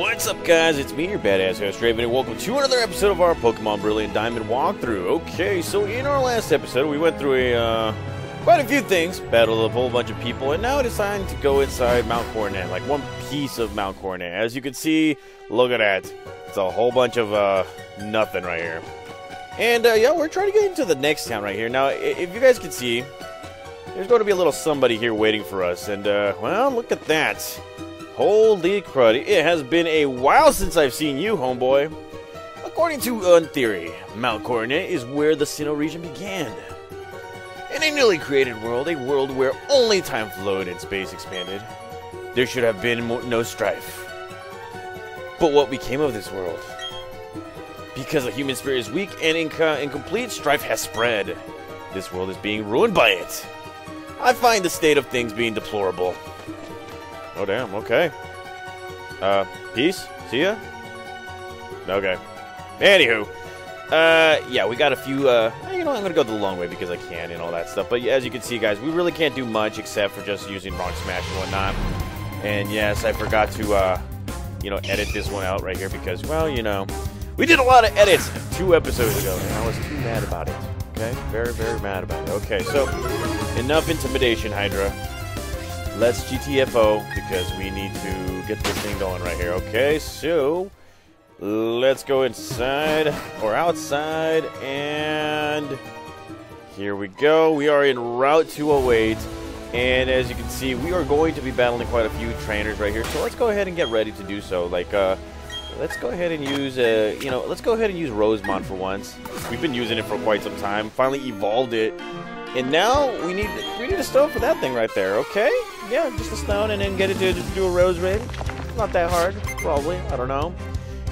What's up, guys? It's me, your badass host, Draven, and welcome to another episode of our Pokemon Brilliant Diamond walkthrough. Okay, so in our last episode, we went through a uh, quite a few things, battled a whole bunch of people, and now it is time to go inside Mount Coronet, like one piece of Mount Coronet. As you can see, look at that. It's a whole bunch of uh, nothing right here. And uh, yeah, we're trying to get into the next town right here. Now, if you guys can see, there's going to be a little somebody here waiting for us, and uh, well, look at that. Holy crud, it has been a while since I've seen you, homeboy. According to Untheory, Mount Coronet is where the Sinnoh region began. In a newly created world, a world where only time flowed and space expanded, there should have been no strife. But what became of this world? Because the human spirit is weak and inc incomplete, strife has spread. This world is being ruined by it. I find the state of things being deplorable. Oh, damn. Okay. Uh, peace? See ya? Okay. Anywho. Uh, yeah, we got a few, uh, you know, I'm gonna go the long way because I can and all that stuff. But as you can see, guys, we really can't do much except for just using Rock Smash and whatnot. And yes, I forgot to, uh, you know, edit this one out right here because, well, you know, we did a lot of edits two episodes ago, and I was too mad about it. Okay? Very, very mad about it. Okay, so, enough intimidation, Hydra. Let's GTFO because we need to get this thing going right here. Okay, so let's go inside or outside and here we go. We are in Route 208 and as you can see, we are going to be battling quite a few trainers right here. So let's go ahead and get ready to do so. Like, uh, let's go ahead and use, uh, you know, let's go ahead and use Rosemon for once. We've been using it for quite some time. Finally evolved it and now we need we need a stone for that thing right there, okay? Yeah, just a stone and then get it to, to do a Roserade. Not that hard, probably. I don't know.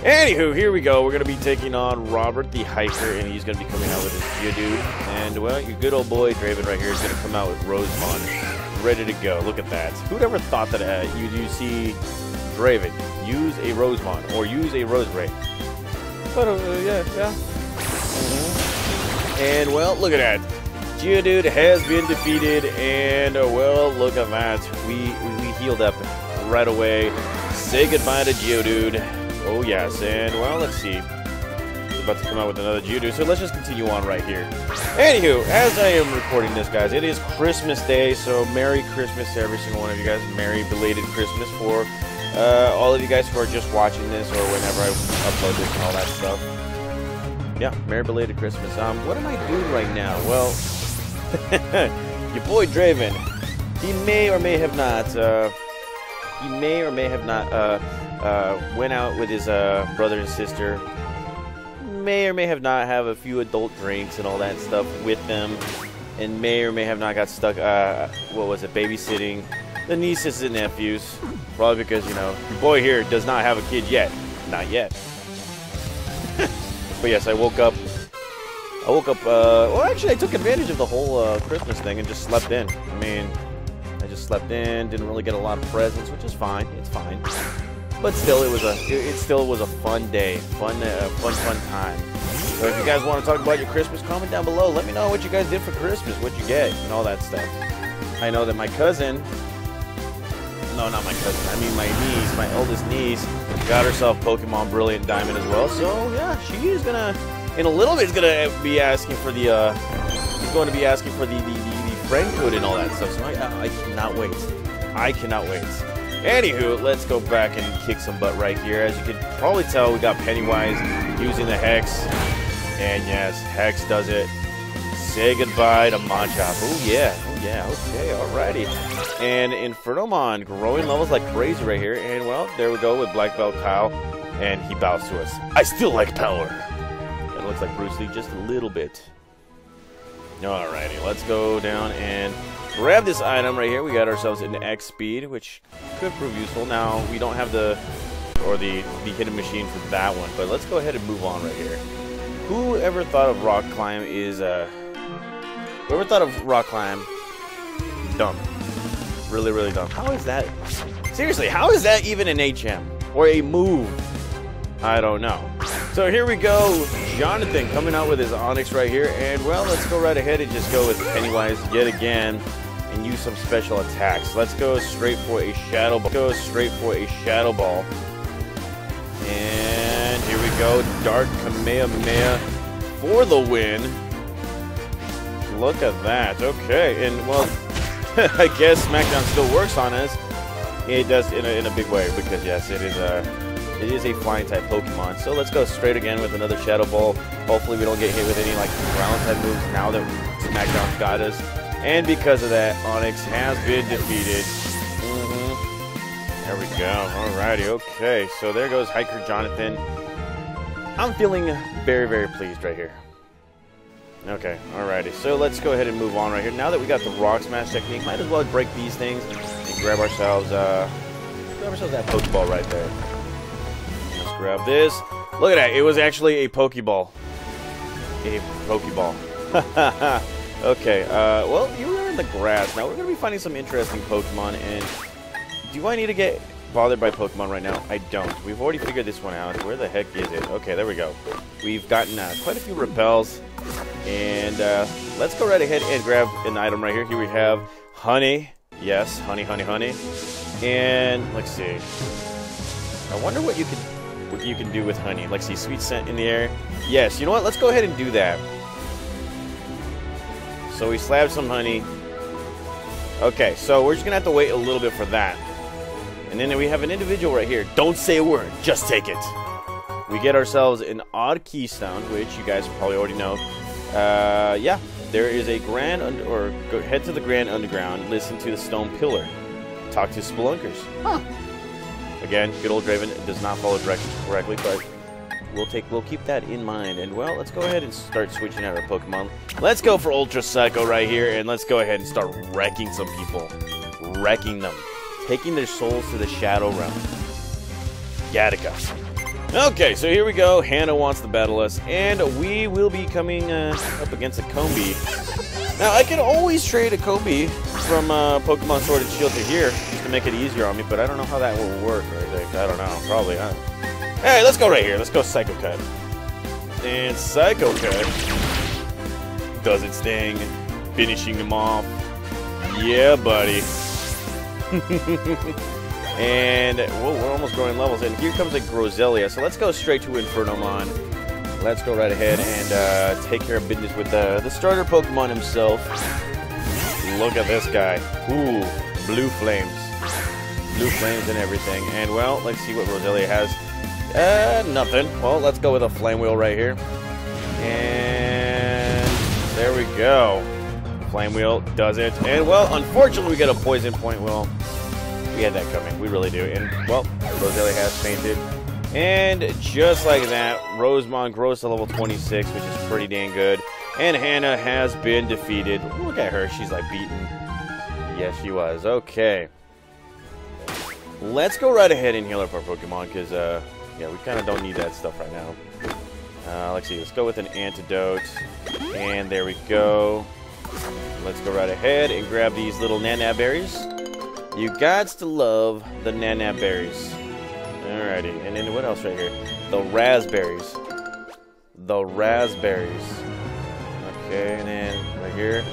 Anywho, here we go. We're going to be taking on Robert the Hiker, and he's going to be coming out with his Geodude. And, well, your good old boy, Draven, right here, is going to come out with Rosemon, ready to go. Look at that. Who'd ever thought that uh, you'd you see Draven use a Rosemon or use a Roserade? But, uh, yeah, yeah. Mm -hmm. And, well, look at that. Geodude has been defeated, and uh, well, look at that. We, we, healed up right away. Say goodbye to Geodude. Oh, yes, and well, let's see. He's about to come out with another Geodude, so let's just continue on right here. Anywho, as I am recording this, guys, it is Christmas Day, so Merry Christmas to every single one of you guys. Merry belated Christmas for uh, all of you guys who are just watching this or whenever I upload this and all that stuff. Yeah, Merry belated Christmas. Um, what am I doing right now? Well, your boy Draven, he may or may have not, uh, he may or may have not, uh, uh, went out with his, uh, brother and sister, may or may have not have a few adult drinks and all that stuff with them, and may or may have not got stuck, uh, what was it, babysitting the nieces and nephews, probably because, you know, your boy here does not have a kid yet, not yet. but yes, I woke up I woke up, uh, well, actually, I took advantage of the whole uh, Christmas thing and just slept in. I mean, I just slept in, didn't really get a lot of presents, which is fine. It's fine. But still, it was a, it, it still was a fun day, fun, uh, fun, fun time. So if you guys want to talk about your Christmas, comment down below. Let me know what you guys did for Christmas, what you get, and all that stuff. I know that my cousin, no, not my cousin, I mean my niece, my eldest niece, got herself Pokemon Brilliant Diamond as well. So yeah, she is gonna in a little bit, he's going to be asking for the, uh, he's going to be asking for the, the, the, the friend code and all that stuff. So I, I cannot wait. I cannot wait. Anywho, let's go back and kick some butt right here. As you can probably tell, we got Pennywise using the Hex. And yes, Hex does it. Say goodbye to Machop. Oh yeah, oh yeah, okay, alrighty. And Infernomon growing levels like crazy right here. And well, there we go with Black Belt Kyle. And he bows to us. I still like power looks like Bruce Lee just a little bit. Alrighty, let's go down and grab this item right here. We got ourselves an X speed, which could prove useful. Now, we don't have the or the, the hidden machine for that one, but let's go ahead and move on right here. Whoever thought of rock climb is uh whoever thought of rock climb dumb. Really, really dumb. How is that seriously, how is that even an HM? Or a move? I don't know. So here we go. Jonathan coming out with his Onix right here. And, well, let's go right ahead and just go with Pennywise yet again and use some special attacks. Let's go straight for a Shadow Ball. Go straight for a Shadow Ball. And here we go. Dark Kamehameha for the win. Look at that. Okay, and well, I guess SmackDown still works on us. It does in a, in a big way because yes, it is a it is a flying type Pokemon. So let's go straight again with another Shadow Ball. Hopefully we don't get hit with any like ground type moves now that SmackDown's got us. And because of that, Onix has been defeated. Mm -hmm. There we go. Alrighty, okay. So there goes Hiker Jonathan. I'm feeling very, very pleased right here. Okay, alrighty. So let's go ahead and move on right here. Now that we got the Rock Smash technique, might as well break these things and grab ourselves, uh, grab ourselves that Pokeball right there. Grab this. Look at that. It was actually a Pokeball. A Pokeball. Okay, uh, well, you were in the grass. Now, we're going to be finding some interesting Pokemon, and do I need to get bothered by Pokemon right now? I don't. We've already figured this one out. Where the heck is it? Okay, there we go. We've gotten uh, quite a few repels, and uh, let's go right ahead and grab an item right here. Here we have honey. Yes, honey, honey, honey. And let's see. I wonder what you what you can do with honey. Like see sweet scent in the air. Yes, you know what? Let's go ahead and do that. So we slapped some honey. Okay, so we're just to have to wait a little bit for that. And then we have an individual right here. Don't say a word, just take it. We get ourselves an odd keystone, which you guys probably already know. Uh, yeah, there is a grand, or go, head to the Grand Underground, listen to the Stone Pillar, talk to Spelunkers. Huh. Again, good old Draven does not follow directions correctly, but we'll take we'll keep that in mind. And well, let's go ahead and start switching out our Pokemon. Let's go for Ultra Psycho right here, and let's go ahead and start wrecking some people. Wrecking them. Taking their souls to the Shadow Realm. Gattaca. Okay, so here we go. Hannah wants to battle us, and we will be coming uh, up against a Combee. Now, I can always trade a Combee from uh, Pokemon Sword and Shield to here, just to make it easier on me, but I don't know how that will work. I think. I don't know. Probably. I Alright, let's go right here. Let's go Psycho Cut. And Psycho Cut does its thing, finishing them off. Yeah, buddy. and, whoa, we're almost growing levels. And here comes a Roselia. So let's go straight to Infernomon. Let's go right ahead and uh, take care of business with the, the starter Pokemon himself. Look at this guy. Ooh, blue flames. Blue flames and everything. And, well, let's see what Roselia has. Uh, nothing. Well, let's go with a flame wheel right here. And there we go. Flame wheel does it. And, well, unfortunately, we get a poison point. Well, we had that coming. We really do. And, well, Roselia has fainted. And just like that, Rosemon grows to level 26, which is pretty dang good. And Hannah has been defeated. Look at her. She's, like, beaten. Yes, she was. Okay. Let's go right ahead and heal up our Pokemon, because, uh, yeah, we kind of don't need that stuff right now. Uh, let's see, let's go with an antidote. And there we go. Let's go right ahead and grab these little Nanab berries. You gots to love the Nanab berries. Alrighty, and then what else right here? The Razz Berries. The Razz Berries. Okay, and then right here.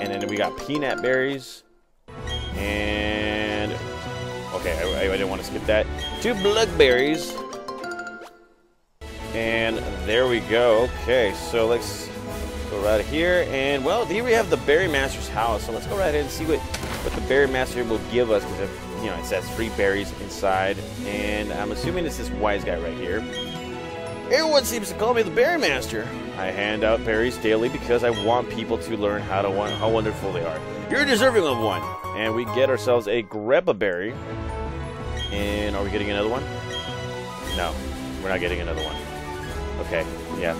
And then we got Pinap Berries. And okay, I, I didn't want to skip that. Two Bluk Berries. And there we go. Okay, so let's go right here. And, well, here we have the Berry Master's house. So let's go right in and see what, what the Berry Master will give us. Because, you know, it says free berries inside. And I'm assuming it's this wise guy right here. Everyone seems to call me the Berry Master. I hand out berries daily because I want people to learn how to how wonderful they are. You're deserving of one. And we get ourselves a Greppa Berry. And are we getting another one? No, we're not getting another one. Okay, yeah.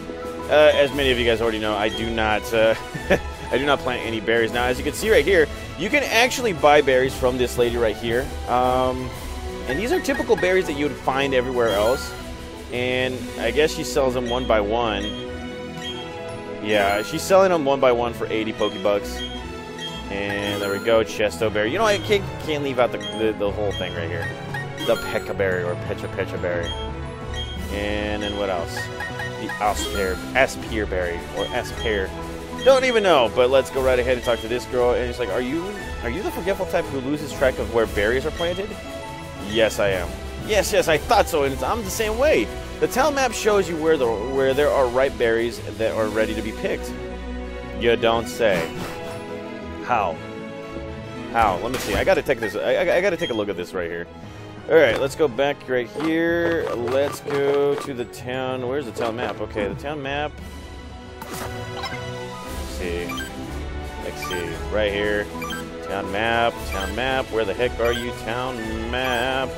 Uh, as many of you guys already know, I do not, uh, I do not plant any berries. Now, as you can see right here, you can actually buy berries from this lady right here. Um, and these are typical berries that you would find everywhere else. And I guess she sells them one by one. Yeah, she's selling them one by one for 80 Pokebucks. And there we go, Chesto Berry. You know, I can't, can't leave out the, the, the whole thing right here. The Pekka Berry or Pecha Pecha Berry. And then what else? The Asper, Asper Berry or Asper. Don't even know, but let's go right ahead and talk to this girl. And it's like, are you are you the forgetful type who loses track of where berries are planted? Yes, I am. Yes, yes, I thought so, and I'm the same way. The town map shows you where the where there are ripe berries that are ready to be picked. You don't say. How? How? Let me see. I gotta take this. I, I, I gotta take a look at this right here. All right, let's go back right here. Let's go to the town. Where's the town map? Okay, the town map. Let's see. Let's see. Right here. Town map. Town map. Where the heck are you? Town map.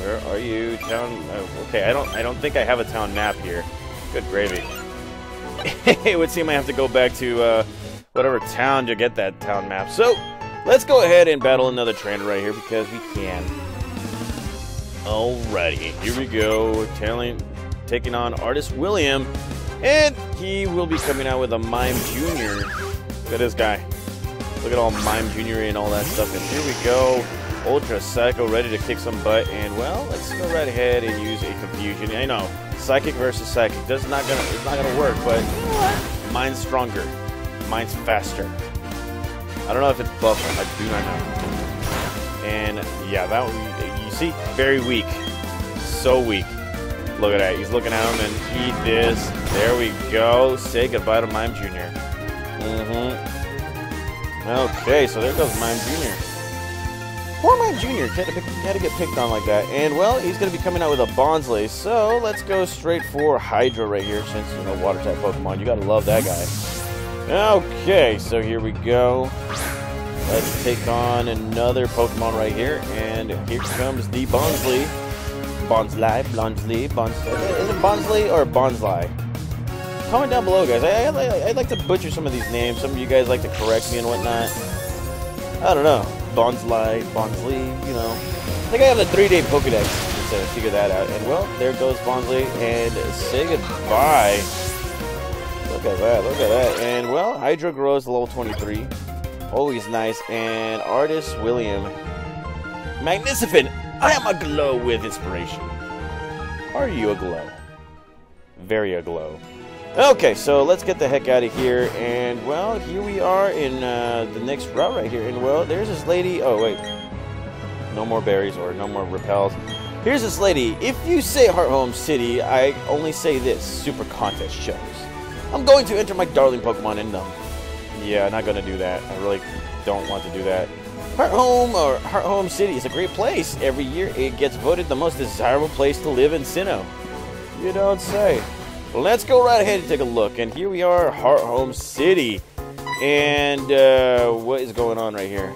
Where are you? Town. Oh, okay, I don't. I don't think I have a town map here. Good gravy. it would seem I have to go back to uh, whatever town to get that town map. So let's go ahead and battle another trainer right here because we can. Alrighty, here we go. Telling, taking on Artist William, and he will be coming out with a Mime Junior. Look at this guy. Look at all Mime Junior and all that stuff. And here we go. Ultra Psycho ready to kick some butt. And well, let's go right ahead and use a confusion. I know, psychic versus psychic. That's not gonna it's not gonna work, but? Mine's stronger. Mine's faster. I don't know if it's buff. I do not know. And yeah, that one, you see, very weak. So weak. Look at that. He's looking at him and eat this. There we go. Say goodbye to Mime Jr. Mm-hmm. Okay, so there goes Mime Jr. Poor Mime Jr. Had to, had to get picked on like that. And, well, he's going to be coming out with a Bonsly. So, let's go straight for Hydra right here since, you know, Water-type Pokemon. You got to love that guy. Okay, so here we go. Let's take on another Pokemon right here. And here comes the Bonsly. Bonsly, Bonsly, Bonsly. Is it Bonsly or Bonsly? Comment down below, guys. I, I, I, like to butcher some of these names. Some of you guys like to correct me and whatnot. I don't know. Bonsly, Bonsly, you know. I think I have a three-day Pokedex to figure that out. And, well, there goes Bonsly. And say goodbye. Look at that, look at that. And, well, Hydro grows level 23. Always nice. And Artist William. Magnificent! I am aglow with inspiration. Are you aglow? Very aglow. Okay, so let's get the heck out of here. And, well, here we are in uh, the next route right here. And, well, there's this lady. Oh, wait. No more berries or no more repels. Here's this lady. If you say Hearthome City, I only say this. Super contest shows. I'm going to enter my darling Pokemon in them. Yeah, not to do that. I really don't want to do that. Hearthome or Hearthome City is a great place. Every year it gets voted the most desirable place to live in Sinnoh. You don't say. Let's go right ahead and take a look. And here we are, Hearthome City. And uh, what is going on right here?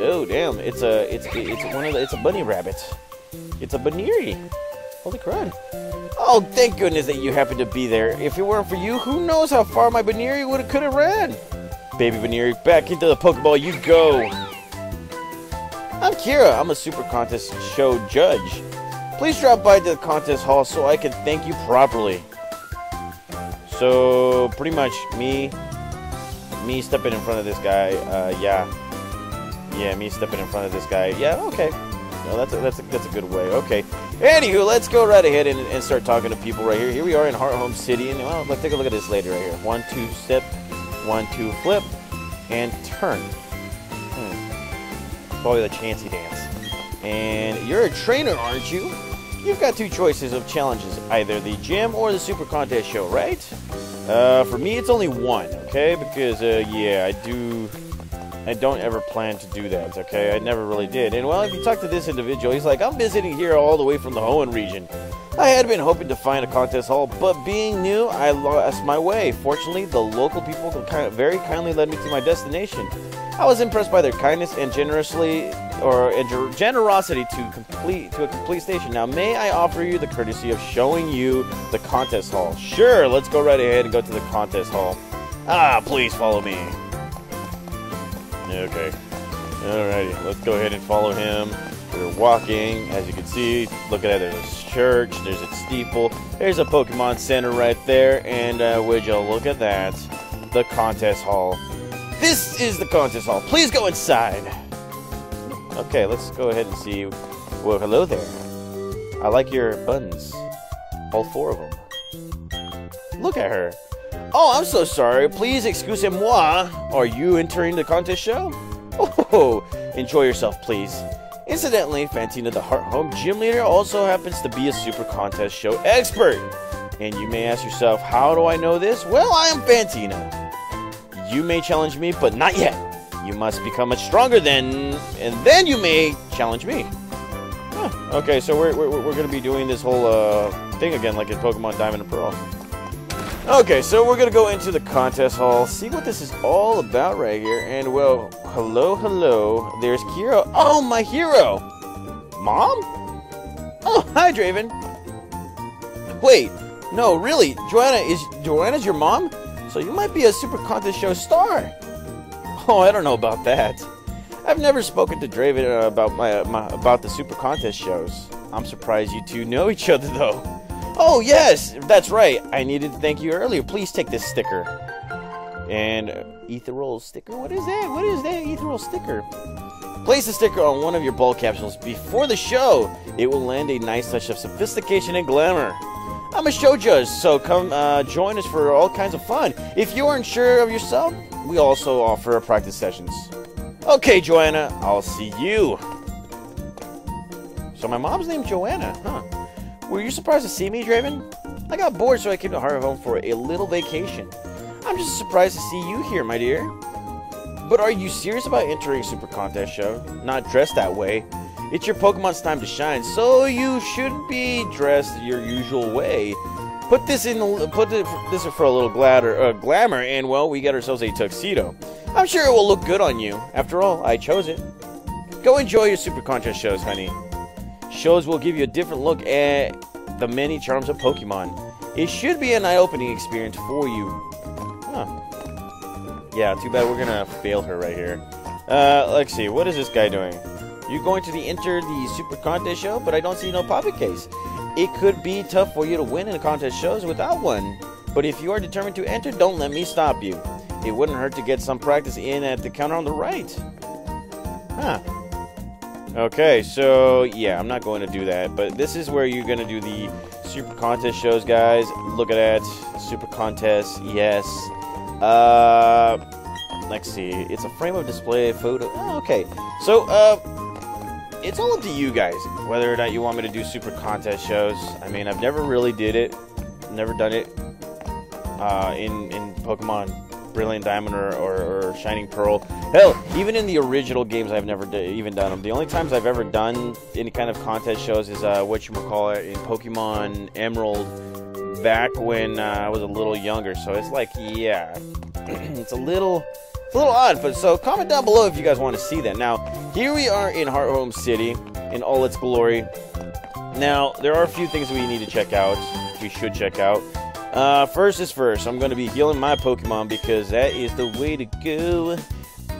Oh damn! It's a it's it's one of the, it's a bunny rabbit. It's a Buneary. Holy crap! Oh, thank goodness that you happened to be there. If it weren't for you, who knows how far my Buneary would have could have ran. Buneary, back into the Pokeball you go. I'm Kira. I'm a Super Contest show judge. Please drop by to the contest hall so I can thank you properly. So, pretty much me, me stepping in front of this guy, uh, yeah. Yeah, me stepping in front of this guy. Yeah, okay. No, that's a, that's a, that's a good way. Okay. Anywho, let's go right ahead and, and start talking to people right here. Here we are in Hearthome City, and well, let's take a look at this lady right here. One, two, step. One, two, flip. And turn. Hmm. Probably the Chansey dance. And you're a trainer, aren't you? You've got two choices of challenges, either the gym or the Super Contest show, right? Uh, for me, it's only one, okay? Because, uh, yeah, I do... I don't ever plan to do that, okay? I never really did. And, well, if you talk to this individual, he's like, I'm visiting here all the way from the Hoenn region. I had been hoping to find a contest hall, but being new, I lost my way. Fortunately, the local people very kindly led me to my destination. I was impressed by their kindness and generously or generosity to complete to a complete station. Now, may I offer you the courtesy of showing you the contest hall? Sure, let's go right ahead and go to the contest hall. Ah, please follow me. Okay. Alrighty, let's go ahead and follow him. We're walking, as you can see. Look at that, there's a church, there's a steeple, there's a Pokemon Center right there, and uh, would you look at that? The contest hall. This is the contest hall. Please go inside. Okay, let's go ahead and see. Well, hello there. I like your buns. All four of them. Look at her. Oh, I'm so sorry. Please excusez-moi. Are you entering the contest show? Oh, enjoy yourself, please. Incidentally, Fantina the Hearthome Gym Leader also happens to be a Super Contest Show expert. And you may ask yourself, how do I know this? Well, I am Fantina. You may challenge me, but not yet. You must become much stronger then, and then you may challenge me. Huh. Okay, so we're, we're, we're going to be doing this whole uh, thing again, like in Pokemon Diamond and Pearl. Okay, so we're to go into the contest hall, see what this is all about right here. And, well, hello, hello. There's Kiro. Oh, my hero! Mom? Oh, hi, Draven. Wait, no, really, Joanna, is Joanna's your mom? So you might be a Super Contest Show star. Oh, I don't know about that. I've never spoken to Draven uh, about my, my about the Super Contest shows. I'm surprised you two know each other, though. Oh, yes, that's right. I needed to thank you earlier. Please take this sticker. And uh, ethereal sticker? What is that? What is that ethereal sticker? Place the sticker on one of your ball capsules before the show. It will lend a nice touch of sophistication and glamour. I'm a show judge, so come uh, join us for all kinds of fun. If you aren't sure of yourself, we also offer practice sessions. Okay, Joanna, I'll see you. So my mom's named Joanna, huh? Were you surprised to see me, Draven? I got bored, so I came to Hearthome for a little vacation. I'm just surprised to see you here, my dear. But are you serious about entering a Super Contest Show? Not dressed that way. It's your Pokemon's time to shine, so you should be dressed your usual way. Put this in, put this for a little gladder, uh, glamour, and well, we got ourselves a tuxedo. I'm sure it will look good on you. After all, I chose it. Go enjoy your Super Contest shows, honey. Shows will give you a different look at the many charms of Pokemon. It should be an eye-opening experience for you. Huh. Yeah, too bad we're gonna fail her right here. Uh, let's see, what is this guy doing? You're going to the enter the Super Contest show, but I don't see no Poffin Case. It could be tough for you to win in the contest shows without one. But if you are determined to enter, don't let me stop you. It wouldn't hurt to get some practice in at the counter on the right. Huh. Okay, so yeah, I'm not going to do that, but this is where you're going to do the Super Contest shows, guys. Look at that. Super Contest, yes. Uh, let's see. It's a frame of display photo. Oh, okay. So, uh, it's all up to you guys whether or not you want me to do super contest shows. I mean, I've never really did it, never done it uh, in in Pokemon Brilliant Diamond or, or, or, Shining Pearl. Hell, even in the original games, I've never even done them. The only times I've ever done any kind of contest shows is uh, what you would call it in Pokemon Emerald back when uh, I was a little younger. So it's like, yeah, it's a little it's a little odd, but so comment down below if you guys want to see that. Now, here we are in Hearthome City in all its glory. Now, there are a few things we need to check out. We should check out. Uh, first is first. I'm going to be healing my Pokemon because that is the way to go.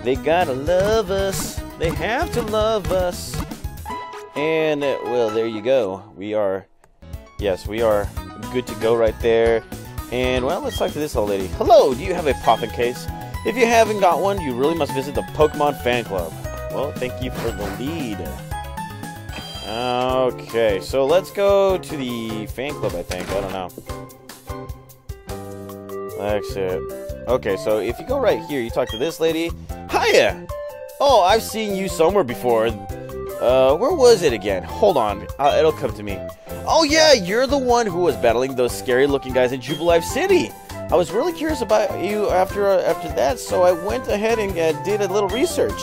They gotta love us. They have to love us. And, uh, well, there you go. We are, yes, we are good to go right there. And, well, let's talk to this old lady. Hello, do you have a Poffin Case? If you haven't got one, you really must visit the Pokemon Fan Club. Well, thank you for the lead. Okay, so let's go to the fan club, I think. I don't know. That's it. Okay, so if you go right here, you talk to this lady. Hiya! Oh, I've seen you somewhere before. Uh, where was it again? Hold on, uh, it'll come to me. Oh yeah, you're the one who was battling those scary-looking guys in Jubilife City. I was really curious about you after uh, after that, so I went ahead and uh, did a little research.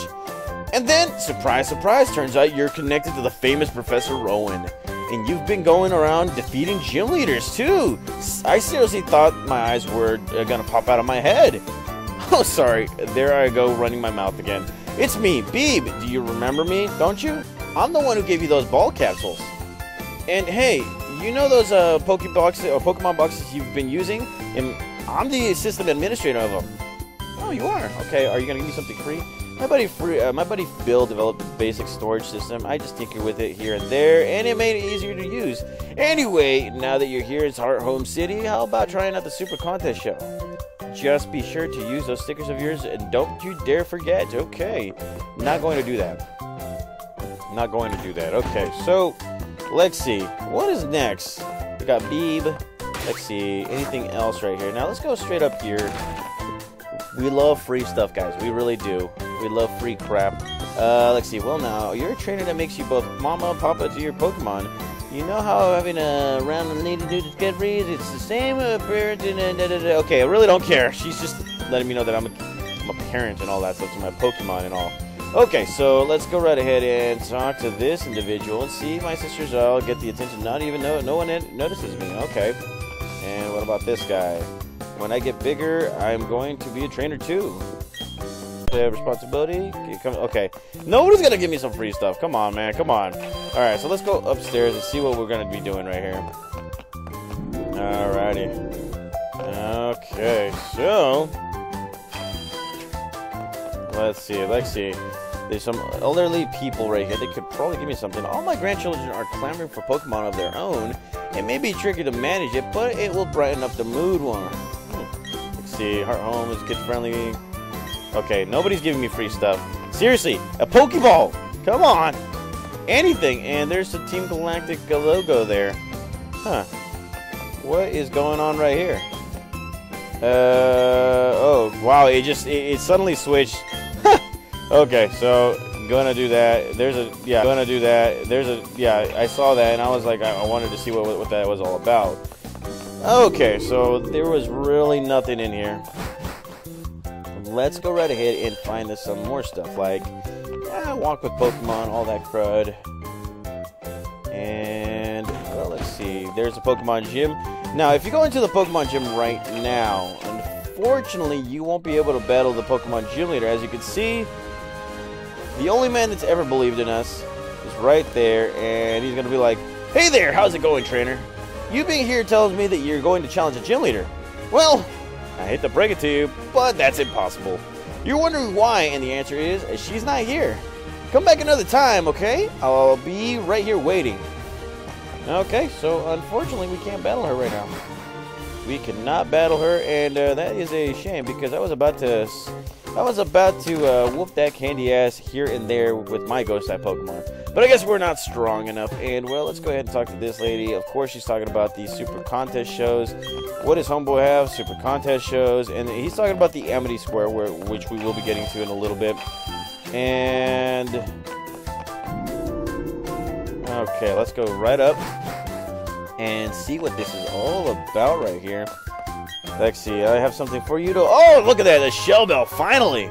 And then, surprise, surprise, turns out you're connected to the famous Professor Rowan. And you've been going around defeating gym leaders too. I seriously thought my eyes were uh, gonna pop out of my head. Oh, sorry. There I go, running my mouth again. It's me, Bebe. Do you remember me? Don't you? I'm the one who gave you those ball capsules. And hey, you know those uh, Pokeboxes or Pokemon boxes you've been using? And I'm the system administrator of them. Oh, you are? Okay, are you gonna give me something free? My buddy, free, uh, my buddy Bill developed a basic storage system. I just tinkered with it here and there, and it made it easier to use. Anyway, now that you're here in Hearthome City, how about trying out the Super Contest Show? Just be sure to use those stickers of yours, and don't you dare forget. Okay, not going to do that. Not going to do that. Okay, so let's see. What is next? We got Bebe. Let's see, anything else right here. Now let's go straight up here. We love free stuff, guys. We really do. We love free crap. Uh, let's see. Well, now you're a trainer that makes you both mama and papa to your Pokemon. You know how having a of needed new discoveries, it's the same appearance and da, da, da. Okay, I really don't care. She's just letting me know that I'm a, I'm a parent and all that stuff to my Pokemon and all. Okay, so let's go right ahead and talk to this individual and see if my sisters all get the attention. Not even know no one notices me. Okay. And what about this guy? When I get bigger, I'm going to be a trainer too. The responsibility. Okay. Nobody's gonna give me some free stuff. Come on, man. Come on. All right. So let's go upstairs and see what we're gonna be doing right here. Alrighty. Okay. So let's see. Let's see. There's some elderly people right here. They could probably give me something. All my grandchildren are clamoring for Pokemon of their own. It may be tricky to manage it, but it will brighten up the mood one. Hmm. Let's see. Hearthome is kid friendly. Okay, nobody's giving me free stuff. Seriously, a Pokeball! Come on! Anything! And there's the Team Galactic logo there. Huh. What is going on right here? Uh, oh, wow, it just, it, it suddenly switched. okay, so, gonna do that. There's a, yeah, gonna do that. There's a, yeah, I saw that and I was like, I, I wanted to see what, what that was all about. Okay, so there was really nothing in here let's go right ahead and find us some more stuff like yeah, walk with Pokemon, all that crud. And well, let's see. There's a Pokemon gym. Now, if you go into the Pokemon gym right now, unfortunately, you won't be able to battle the Pokemon gym leader. As you can see, the only man that's ever believed in us is right there, and he's gonna be like, "Hey there, how's it going, trainer? You being here tells me that you're going to challenge a gym leader. Well, I hate to break it to you, but that's impossible. You're wondering why, and the answer is she's not here. Come back another time, okay? I'll be right here waiting. Okay, so unfortunately we can't battle her right now. We cannot battle her, and uh, that is a shame because I was about to, I was about to uh, whoop that candy ass here and there with my ghost type Pokemon. But I guess we're not strong enough. And well, let's go ahead and talk to this lady. Of course, she's talking about these super contest shows. What does Homeboy have? Super contest shows. And he's talking about the Amity Square, where, which we will be getting to in a little bit. And. Okay, let's go right up and see what this is all about right here. Lexi, I have something for you to. Oh, look at that! The shell bell, finally!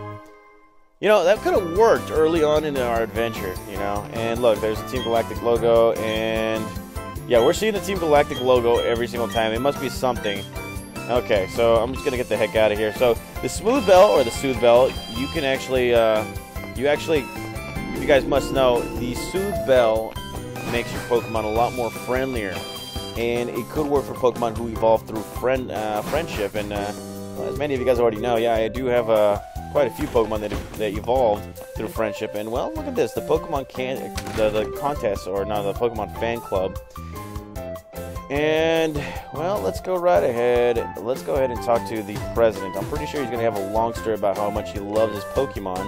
You know, that could have worked early on in our adventure, you know. And look, there's the Team Galactic logo, and yeah, we're seeing the Team Galactic logo every single time. It must be something. Okay, so I'm just gonna get the heck out of here. So the Smooth Bell or the Soothe Bell, you can actually, uh, you actually, you guys must know, the Soothe Bell makes your Pokemon a lot more friendlier, and it could work for Pokemon who evolve through friend uh, friendship. And uh, well, as many of you guys already know, yeah, I do have a quite a few Pokemon that, that evolved through friendship. And well, look at this: the Pokemon can the, the contest, or not the Pokemon fan club. And well, let's go right ahead. Let's go ahead and talk to the president. I'm pretty sure he's gonna have a long story about how much he loves his Pokemon.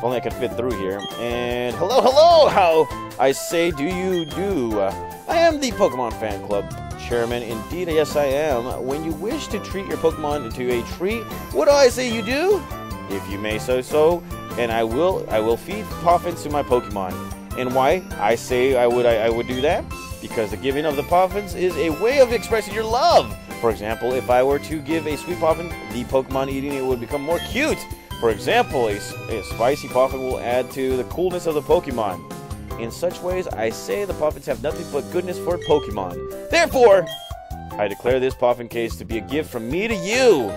If only I could fit through here. And hello, hello! How I say, do you do? I am the Pokemon fan club chairman. Indeed, yes, I am. When you wish to treat your Pokemon to a treat, what do I say you do? if you may so so, and I will I will feed Poffins to my Pokemon. And why I say I would I, I would do that? Because the giving of the Poffins is a way of expressing your love. For example, if I were to give a sweet Poffin, the Pokemon eating it would become more cute. For example, a, a spicy Poffin will add to the coolness of the Pokemon. In such ways, I say the Poffins have nothing but goodness for Pokemon. Therefore, I declare this Poffin case to be a gift from me to you.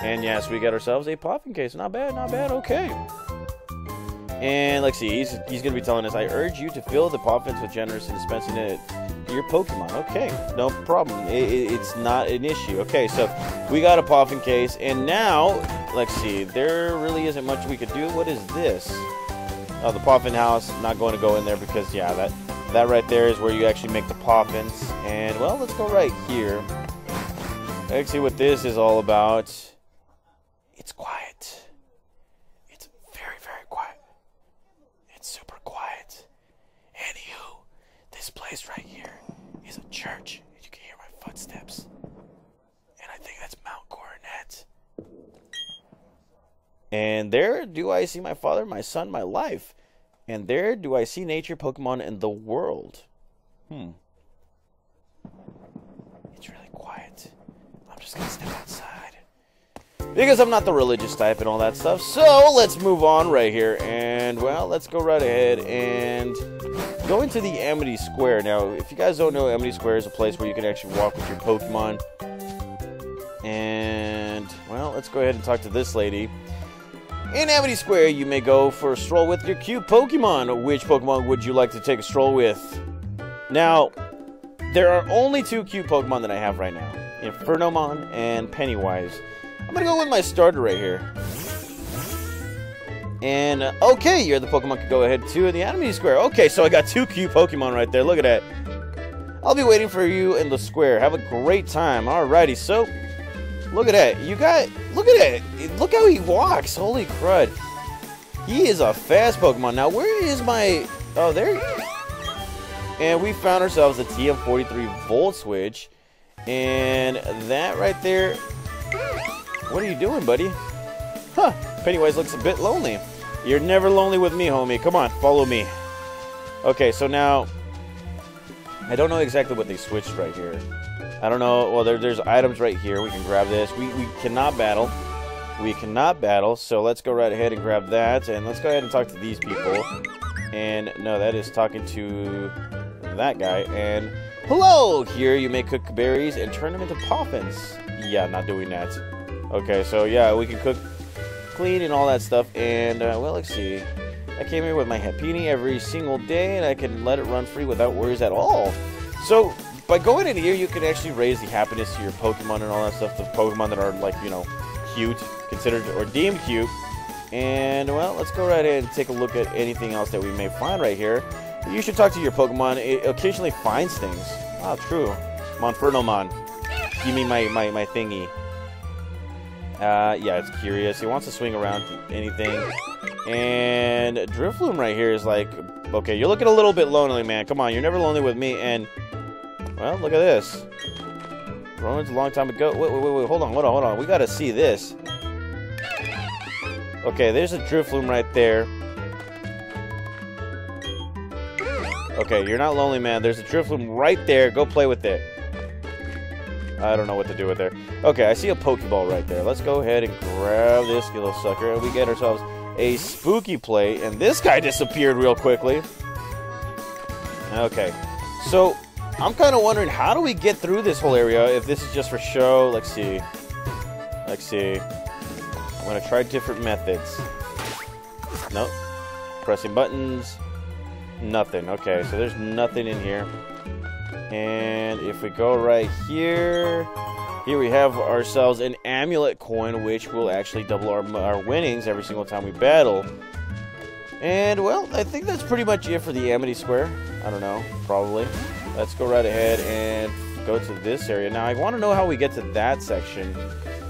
And yes, we got ourselves a Poffin case. Not bad, not bad. Okay. And let's see, he's, he's going to be telling us, I urge you to fill the Poffins with generous and dispensing it to your Pokemon. Okay, no problem. It, it, it's not an issue. Okay, so we got a Poffin case. And now, let's see, there really isn't much we could do. What is this? Oh, the Poffin house. Not going to go in there because, yeah, that, that right there is where you actually make the Poffins. And, well, let's go right here. Let's see what this is all about. It's quiet. It's very, very quiet. It's super quiet. Anywho, this place right here is a church. You can hear my footsteps. And I think that's Mount Coronet. And there do I see my father, my son, my life. And there do I see nature Pokemon and the world. Hmm. It's really quiet. I'm just gonna step outside. Because I'm not the religious type and all that stuff. So let's move on right here. And well, let's go right ahead and go into the Amity Square. Now, if you guys don't know, Amity Square is a place where you can actually walk with your Pokemon. And well, let's go ahead and talk to this lady. In Amity Square, you may go for a stroll with your cute Pokemon. Which Pokemon would you like to take a stroll with? Now, there are only two cute Pokemon that I have right now. Infernomon and Pennywise. I'm gonna go with my starter right here. And, uh, okay, you're the Pokemon can go ahead to the Amity Square. Okay, so I got two cute Pokemon right there. Look at that. I'll be waiting for you in the square. Have a great time. Alrighty, so, look at that. You got, look at that. Look how he walks. Holy crud. He is a fast Pokemon. Now, where is my, oh, there. And we found ourselves a TM43 Volt Switch. And that right there what are you doing, buddy? Huh, Pennywise looks a bit lonely. You're never lonely with me, homie. Come on, follow me. Okay, so now... I don't know exactly what they switched right here. I don't know. Well, there, there's items right here. We can grab this. We, we cannot battle. We cannot battle, so let's go right ahead and grab that. And let's go ahead and talk to these people. And, no, that is talking to that guy. And, hello! Here you may cook berries and turn them into poffins. Yeah, not doing that. Okay, so yeah, we can cook clean and all that stuff. And, uh, well, let's see. I came here with my Happiny every single day, and I can let it run free without worries at all. So, by going in here, you can actually raise the happiness to your Pokemon and all that stuff. The Pokemon that are, like, you know, cute, considered or deemed cute. And, well, let's go right in and take a look at anything else that we may find right here. You should talk to your Pokemon. It occasionally finds things. Ah, true. Monfernomon. Give me my, my, my thingy. Uh, yeah, it's curious. He wants to swing around anything. And Drifloon right here is like, okay, you're looking a little bit lonely, man. Come on, you're never lonely with me. And, well, look at this. Roman's a long time ago. Wait, wait, wait, wait. Hold on, hold on, hold on. We got to see this. Okay, there's a Drifloon right there. Okay, you're not lonely, man. There's a Drifloon right there. Go play with it. I don't know what to do with there. Okay, I see a Pokeball right there. Let's go ahead and grab this little sucker. And we get ourselves a spooky plate. And this guy disappeared real quickly. Okay. So, I'm kind of wondering, how do we get through this whole area if this is just for show? Let's see. Let's see. I'm going to try different methods. Nope. Pressing buttons. Nothing. Okay, so there's nothing in here. And if we go right here, here we have ourselves an amulet coin, which will actually double our, our winnings every single time we battle. And, well, I think that's pretty much it for the Amity Square. I don't know, probably. Let's go right ahead and go to this area. Now, I want to know how we get to that section.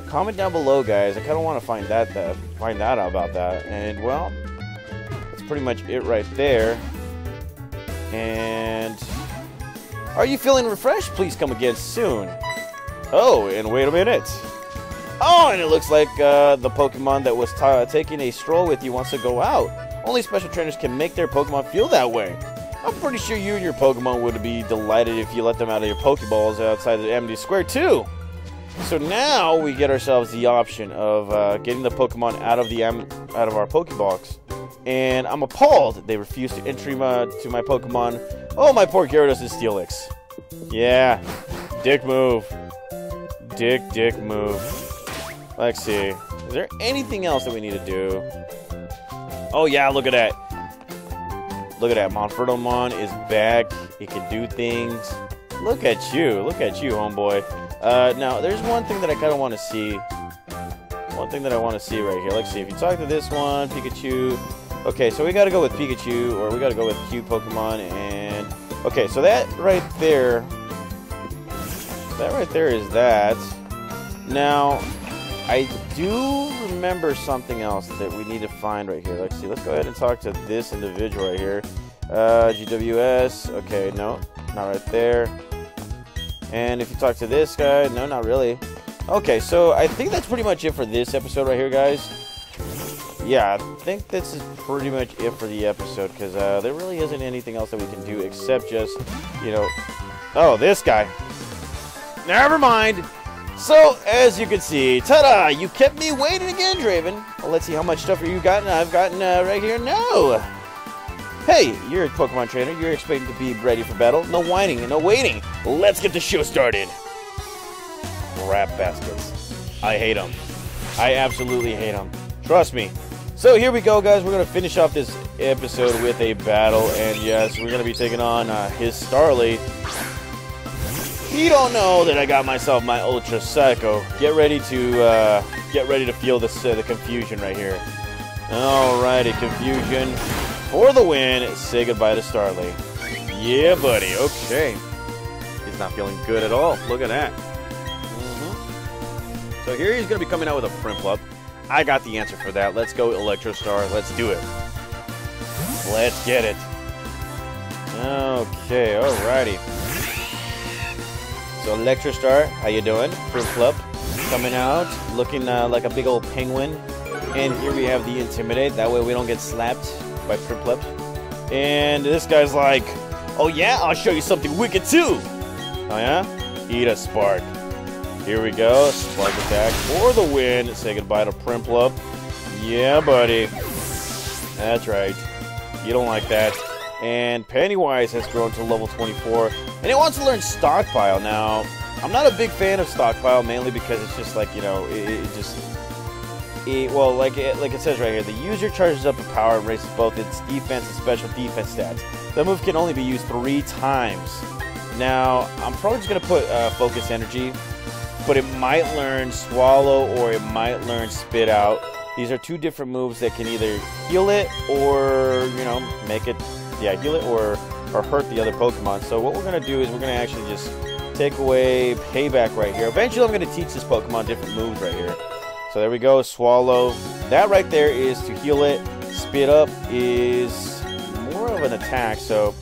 Comment down below, guys. I kind of want to find that, that find that out about that. And, well, that's pretty much it right there. And are you feeling refreshed? Please come again soon. Oh, and wait a minute. Oh, and it looks like uh, the Pokemon that was taking a stroll with you wants to go out. Only special trainers can make their Pokemon feel that way. I'm pretty sure you and your Pokemon would be delighted if you let them out of your Pokeballs outside the Amity Square too. So now we get ourselves the option of uh, getting the Pokemon out of the out of our Pokebox. And I'm appalled they refuse to entry my, to my Pokemon Oh, my poor Gyarados is Steelix. Yeah. Dick move. Dick, dick move. Let's see. Is there anything else that we need to do? Oh, yeah, look at that. Look at that. Monfernomon is back. He can do things. Look at you. Look at you, homeboy. Uh, now, there's one thing that I kind of want to see. One thing that I want to see right here. Let's see. If you talk to this one, Pikachu. Okay, so we got to go with Pikachu, or we got to go with cute Pokemon, and Okay, so that right there, that right there is that. Now, I do remember something else that we need to find right here. Let's see. Let's go ahead and talk to this individual right here. Uh, GWS. Okay, no, not right there. And if you talk to this guy, no, not really. Okay, so I think that's pretty much it for this episode right here, guys yeah, I think this is pretty much it for the episode because uh, there really isn't anything else that we can do except just, you know, oh, this guy. Never mind. So, as you can see, ta-da! You kept me waiting again, Draven. Well, let's see how much stuff you gotten. I've gotten uh, right here. No. Hey, you're a Pokemon trainer. You're expected to be ready for battle. No whining and no waiting. Let's get the show started. Crap baskets. I hate them. I absolutely hate them. Trust me. So here we go, guys. We're going to finish off this episode with a battle. And yes, we're going to be taking on uh, his Starly. You don't know that I got myself my Ultra Psycho. Get ready to uh, get ready to feel this, uh, the confusion right here. Alrighty, confusion for the win. Say goodbye to Starly. Yeah, buddy. Okay. He's not feeling good at all. Look at that. Mm-hmm. So here he's going to be coming out with a Prinplup. I got the answer for that. Let's go Electrostar. Let's do it. Let's get it. Okay, alrighty. So Electrostar, how you doing? Prinplup coming out, looking uh, like a big old penguin. And here we have the Intimidate. That way we don't get slapped by Prinplup. And this guy's like, oh yeah, I'll show you something wicked too. Oh yeah? Eat a Spark. Here we go. Spark attack for the win. Say goodbye to Prinplup. Yeah, buddy. That's right. You don't like that. And Pennywise has grown to level 24. And it wants to learn Stockpile. Now, I'm not a big fan of Stockpile, mainly because it's just like, you know, it, it just... It, well, like it, like it says right here, the user charges up the power and raises both its defense and special defense stats. The move can only be used three times. Now, I'm probably just going to put uh, Focus Energy but it might learn Swallow or it might learn Spit Out. These are two different moves that can either heal it or, you know, make it, yeah, heal it or, or hurt the other Pokemon. So what we're going to do is we're going to actually just take away Payback right here. Eventually I'm going to teach this Pokemon different moves right here. So there we go, Swallow. That right there is to heal it. Spit Up is more of an attack, so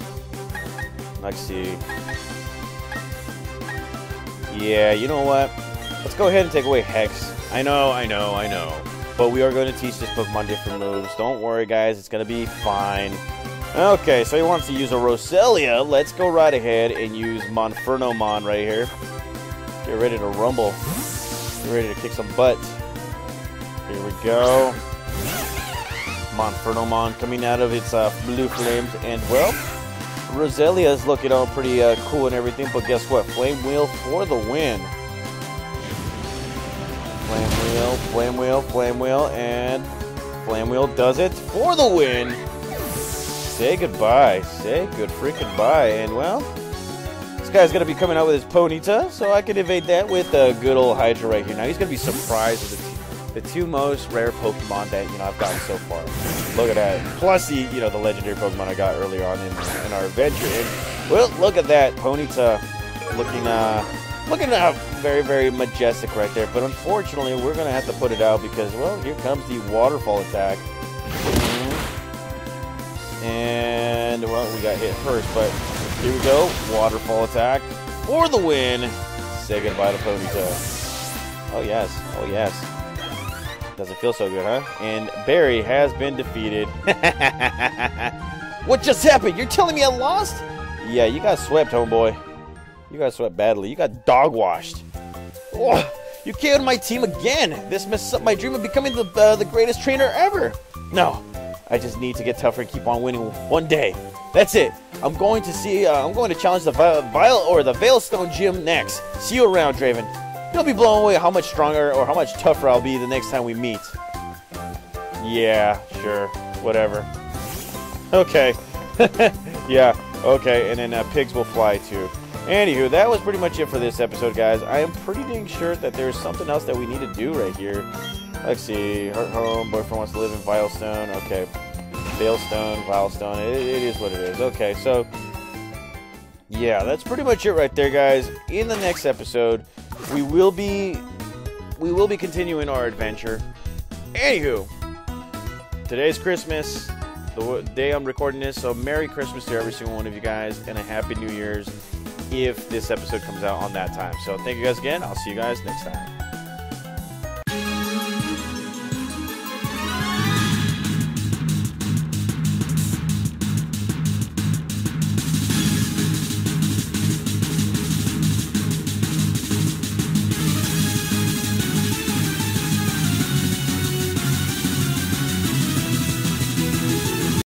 let's see. Yeah, you know what? Let's go ahead and take away Hex. I know, I know, I know. But we are going to teach this Pokemon different moves. Don't worry, guys. It's going to be fine. Okay, so he wants to use a Roselia. Let's go right ahead and use Monfernomon right here. Get ready to rumble. Get ready to kick some butt. Here we go. Monfernomon coming out of its uh, blue flames. And, well, Roselia is looking all pretty uh, cool and everything, but guess what? Flame Wheel for the win. Flame Wheel, Flame Wheel, Flame Wheel, and Flame Wheel does it for the win. Say goodbye. Say good freaking bye. And, well, this guy's going to be coming out with his Ponyta, so I can evade that with a good old Hydra right here. Now, he's going to be surprised with the the two most rare Pokemon that you know I've gotten so far. Look at that. Plus the you know the legendary Pokemon I got earlier on in, in our adventure. And well, look at that Ponyta looking uh looking uh, very very majestic right there. But unfortunately, we're gonna have to put it out because well, here comes the waterfall attack. And well, we got hit first, but here we go. Waterfall attack for the win. Say goodbye to Ponyta. Oh yes, oh yes. Doesn't feel so good, huh? And Barry has been defeated. what just happened? You're telling me I lost? Yeah, you got swept, homeboy. You got swept badly. You got dog washed. Oh, you KO'd my team again. This messes up my dream of becoming the uh, the greatest trainer ever. No, I just need to get tougher and keep on winning one day. That's it. I'm going to see. Uh, I'm going to challenge the Vile or the Veilstone Gym next. See you around, Draven. You'll be blown away how much stronger or how much tougher I'll be the next time we meet. Yeah, sure. Whatever. Okay. yeah, okay. And then uh, pigs will fly too. Anywho, that was pretty much it for this episode, guys. I am pretty dang sure that there's something else that we need to do right here. Let's see. Home. Boyfriend wants to live in Vilestone. Okay. Veilstone, Vilestone. It, it is what it is. Okay, so... Yeah, that's pretty much it right there, guys. In the next episode, we will be we will be continuing our adventure. Anywho, today's Christmas, the day I'm recording this, so Merry Christmas to every single one of you guys, and a Happy New Year's if this episode comes out on that time. So thank you guys again. I'll see you guys next time.